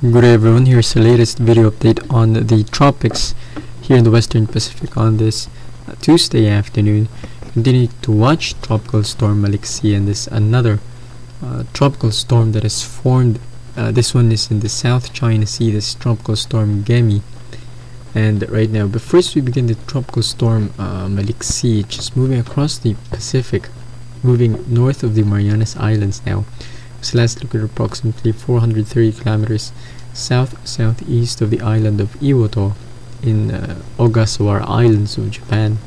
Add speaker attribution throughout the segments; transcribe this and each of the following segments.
Speaker 1: Good day everyone, here's the latest video update on the tropics here in the western Pacific on this uh, Tuesday afternoon. Continue to watch Tropical Storm Maliksi and this another uh, tropical storm that has formed. Uh, this one is in the South China Sea, this Tropical Storm Gaemi. And right now, but first we begin the Tropical Storm uh, Maliksi, just moving across the Pacific, moving north of the Marianas Islands now. So let's look at approximately 430 kilometers south-southeast of the island of Iwo To in uh, Ogasawara Islands of Japan.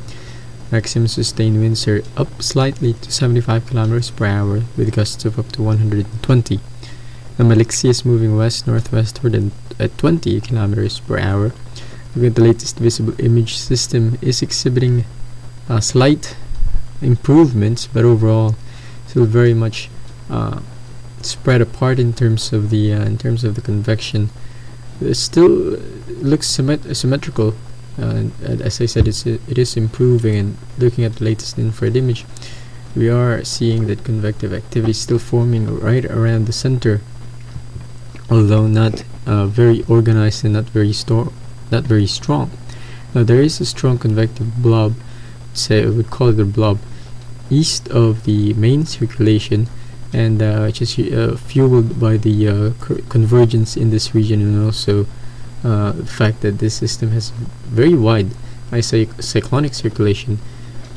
Speaker 1: Maximum sustained winds are up slightly to 75 kilometers per hour with gusts of up to 120. The Maliksi is moving west-northwestward at 20 kilometers per hour. The latest visible image system is exhibiting uh, slight improvements, but overall still very much uh, spread apart in terms of the uh, in terms of the convection. It still looks symmet symmetrical. Uh, as I said, it's, it is improving. And looking at the latest infrared image, we are seeing that convective activity still forming right around the center, although not uh, very organized and not very not very strong. Now there is a strong convective blob. Say we would call it a blob east of the main circulation and uh, just uh, fueled by the uh, convergence in this region and also uh, the fact that this system has very wide I say cyclonic circulation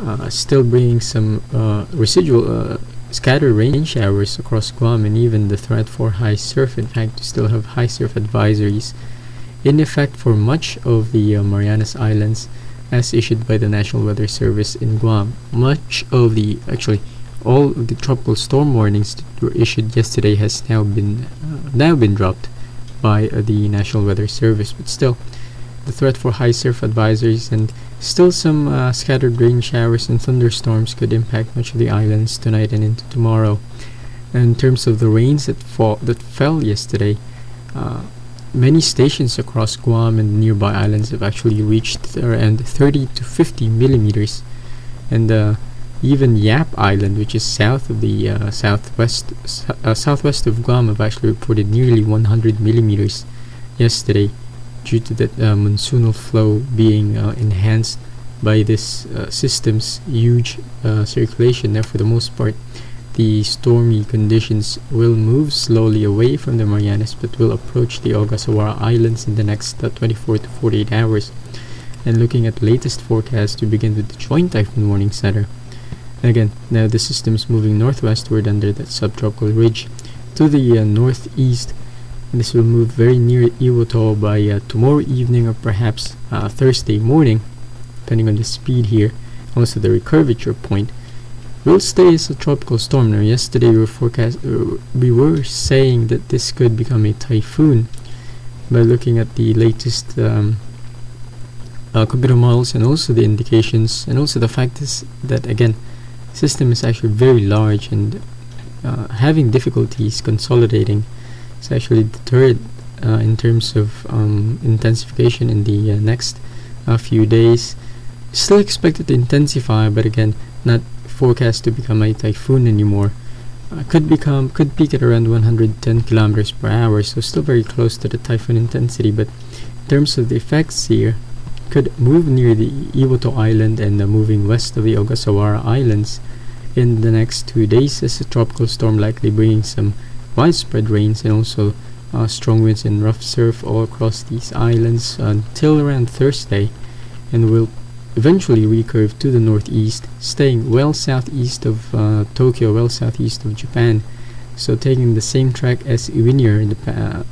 Speaker 1: uh, still bringing some uh, residual scattered rain showers across Guam and even the threat for high surf in fact we still have high surf advisories in effect for much of the Marianas Islands as issued by the National Weather Service in Guam. Much of the actually all of the tropical storm warnings that were issued yesterday has now been uh, now been dropped by uh, the National Weather Service, but still, the threat for high surf advisories and still some uh, scattered rain showers and thunderstorms could impact much of the islands tonight and into tomorrow. In terms of the rains that fall that fell yesterday, uh, many stations across Guam and nearby islands have actually reached around 30 to 50 millimeters, and uh, even Yap Island, which is south of the uh, southwest uh, southwest of Guam, have actually reported nearly 100 millimeters yesterday, due to that uh, monsoonal flow being uh, enhanced by this uh, system's huge uh, circulation. Now, for the most part, the stormy conditions will move slowly away from the Marianas, but will approach the Ogasawara Islands in the next 24 to 48 hours. And looking at the latest forecast, to begin with the Joint Typhoon Warning Center. Again, now the system is moving northwestward under that subtropical ridge to the uh, northeast. And this will move very near Iwo To by uh, tomorrow evening or perhaps uh, Thursday morning, depending on the speed here. Also, the recurvature point will stay as a tropical storm. Now, yesterday we were forecast uh, we were saying that this could become a typhoon by looking at the latest um, computer models and also the indications and also the fact is that again system is actually very large and uh, having difficulties consolidating is actually deterred uh, in terms of um, intensification in the uh, next uh, few days. Still expected to intensify, but again, not forecast to become a typhoon anymore. Uh, could become could peak at around 110 kilometers per hour, so still very close to the typhoon intensity. But in terms of the effects here, could move near the Iwo To Island and uh, moving west of the Ogasawara Islands in the next two days as a tropical storm likely bringing some widespread rains and also uh, strong winds and rough surf all across these islands until around Thursday and will eventually recurve to the northeast staying well southeast of uh, Tokyo, well southeast of Japan. So taking the same track as Ewiniar in the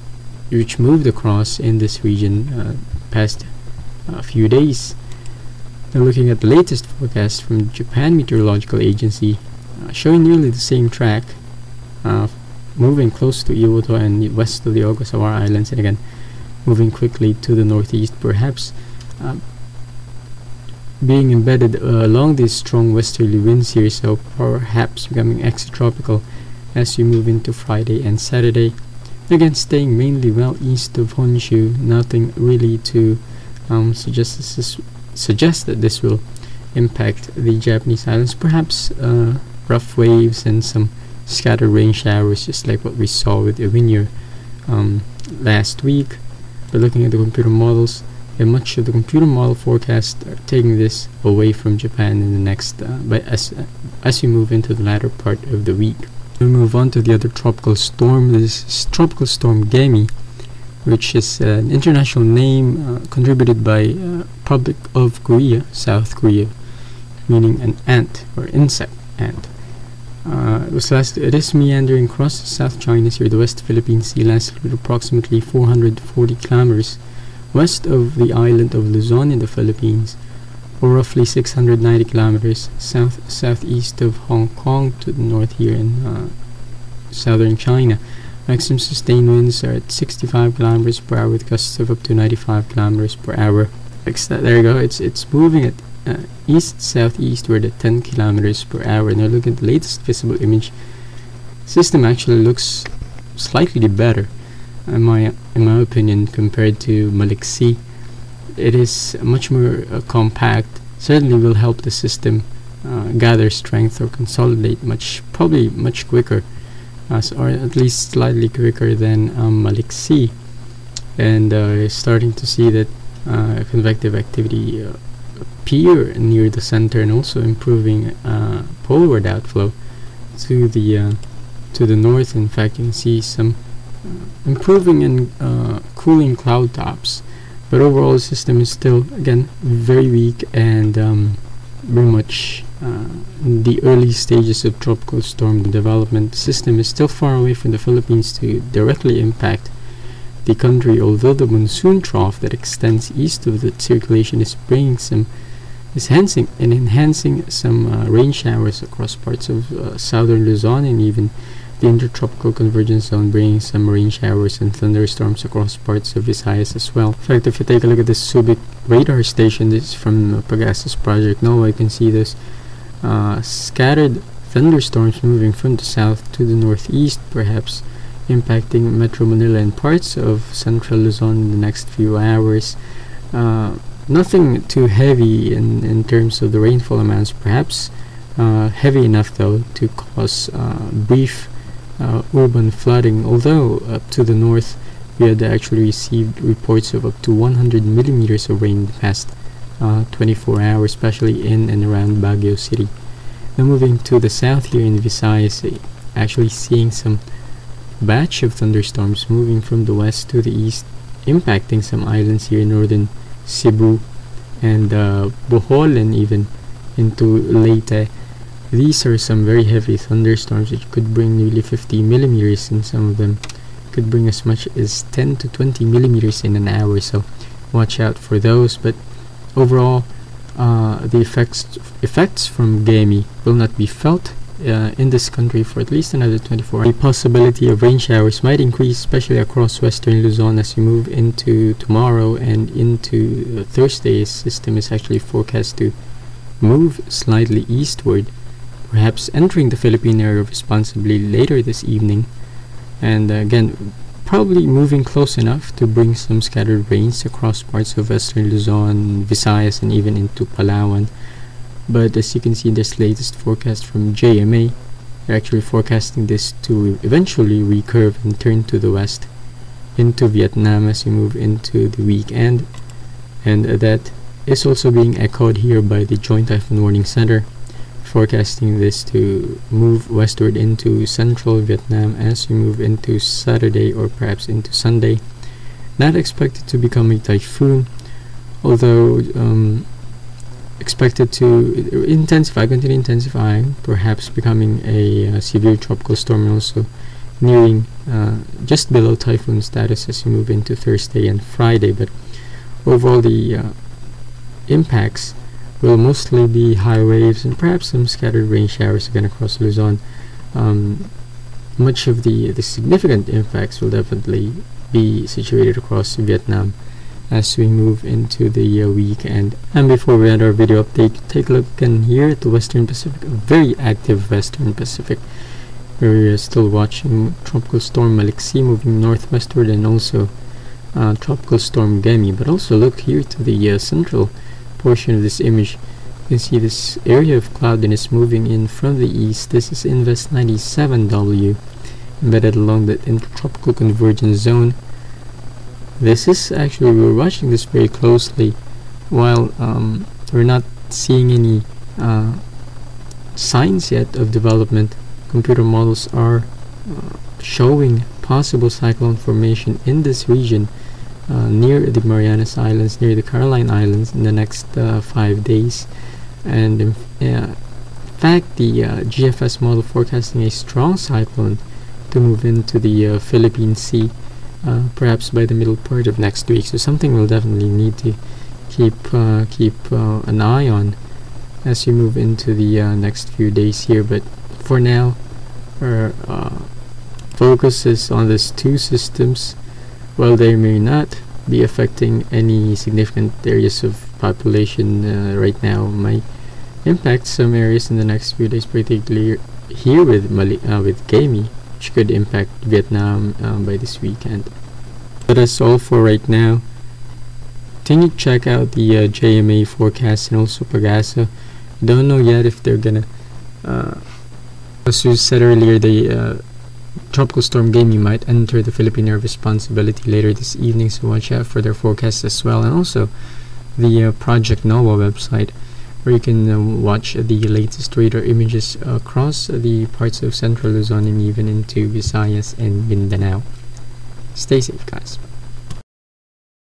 Speaker 1: which moved across in this region uh, past a few days. Now looking at the latest forecast from the Japan Meteorological Agency, uh, showing nearly the same track, uh, moving close to Iwo To and west of the Ogasawara Islands, and again moving quickly to the northeast, perhaps uh, being embedded uh, along these strong westerly winds here, so perhaps becoming extratropical as we move into Friday and Saturday. Again, staying mainly well east of Honshu, nothing really to um, suggest this is, that this will impact the Japanese islands. Perhaps uh, rough waves and some scattered rain showers, just like what we saw with Ewiniar um, last week. But looking at the computer models and much of the computer model forecasts are taking this away from Japan in the next uh, but as uh, as we move into the latter part of the week. We move on to the other tropical storm. This is tropical storm Gaemi which is an international name uh, contributed by uh, Republic of Korea South Korea meaning an ant or insect ant uh, it was last it is meandering across the South China Sea the West Philippine Sea lasted approximately 440 kilometers west of the island of Luzon in the Philippines, or roughly 690 kilometers south southeast of Hong Kong to the north here in uh, southern China. Maximum sustained winds are at 65 kilometers per hour with gusts of up to 95 kilometers per hour. There you go. It's it's moving at uh, east southeastward at 10 kilometers per hour. Now look at the latest visible image. System actually looks slightly better in my in my opinion compared to Maliksi it is much more uh, compact certainly will help the system uh, gather strength or consolidate much probably much quicker uh, or at least slightly quicker than um, Maliksi. And uh, starting to see that uh, convective activity uh, appear near the center and also improving uh, poleward outflow to the to the north. In fact you can see some improving and uh, cooling cloud tops. But overall the system is still again very weak and um, very much uh, the early stages of tropical storm development the system is still far away from the Philippines to directly impact the country although the monsoon trough that extends east of the circulation is bringing some is enhancing and enhancing some uh, rain showers across parts of uh, southern Luzon and even the intertropical convergence zone bringing some rain showers and thunderstorms across parts of Visayas as well. In fact, if you take a look at the Subic radar station, this is from Pagasa's project NOAH, you can see this uh, scattered thunderstorms moving from the south to the northeast, perhaps impacting Metro Manila and parts of central Luzon in the next few hours. Uh, nothing too heavy in, in terms of the rainfall amounts, perhaps uh, heavy enough though to cause uh, brief uh, urban flooding, although up to the north we had actually received reports of up to 100 millimeters of rain in the past uh, 24 hours, especially in and around Baguio City. Now moving to the south here in Visayas, actually seeing some batch of thunderstorms moving from the west to the east, impacting some islands here in northern Cebu and uh, Bohol and even into Leyte. These are some very heavy thunderstorms which could bring nearly 50 millimeters and some of them could bring as much as 10 to 20 millimeters in an hour so watch out for those but overall uh, the effects effects from Gaemi will not be felt uh, in this country for at least another 24 hours. The possibility of rain showers might increase especially across western Luzon as we move into tomorrow and into uh, Thursday's system is actually forecast to move slightly eastward perhaps entering the Philippine area responsibly later this evening and uh, again probably moving close enough to bring some scattered rains across parts of western Luzon, Visayas and even into Palawan. But as you can see in this latest forecast from JMA they're actually forecasting this to eventually recurve and turn to the west into Vietnam as we move into the weekend. And that is also being echoed here by the Joint Typhoon Warning Center forecasting this to move westward into central Vietnam as we move into Saturday or perhaps into Sunday. Not expected to become a typhoon, although um, expected to intensify, continue intensifying, perhaps becoming a uh, severe tropical storm also nearing uh, just below typhoon status as we move into Thursday and Friday. But overall, the uh, impacts will mostly be high waves and perhaps some scattered rain showers again across Luzon. Um, much of the, the significant impacts will definitely be situated across Vietnam as we move into the uh, weekend. And before we end our video update, take a look again here at the Western Pacific, a very active Western Pacific. We're still watching Tropical Storm Maliksi moving northwestward and also uh, Tropical Storm Gaemi. But also look here to the uh, central portion of this image. You can see this area of cloudiness moving in from the east. This is Invest 97W embedded along the intertropical convergence zone. This is actually we're watching this very closely while um, we're not seeing any uh, signs yet of development. Computer models are uh, showing possible cyclone formation in this region uh, near the Marianas Islands, near the Caroline Islands in the next uh, five days. And in, in fact, the uh, GFS model forecasting a strong cyclone to move into the uh, Philippine Sea, uh, perhaps by the middle part of next week. So something we'll definitely need to keep keep an eye on as you move into the next few days here. But for now, our focus is on these two systems while they may not be affecting any significant areas of population uh, right now might impact some areas in the next few days particularly here with Mali uh, with Gaemi which could impact Vietnam um, by this weekend. But that's all for right now continue to check out the uh, JMA forecast and also Pagasa? Don't know yet if they're gonna uh, as you said earlier they uh, Tropical Storm Gaemi might enter the Philippine Air Responsibility later this evening, so watch out for their forecast as well. And also the uh, Project NOAH website, where you can uh, watch the latest radar images across the parts of central Luzon and even into Visayas and Mindanao. Stay safe, guys.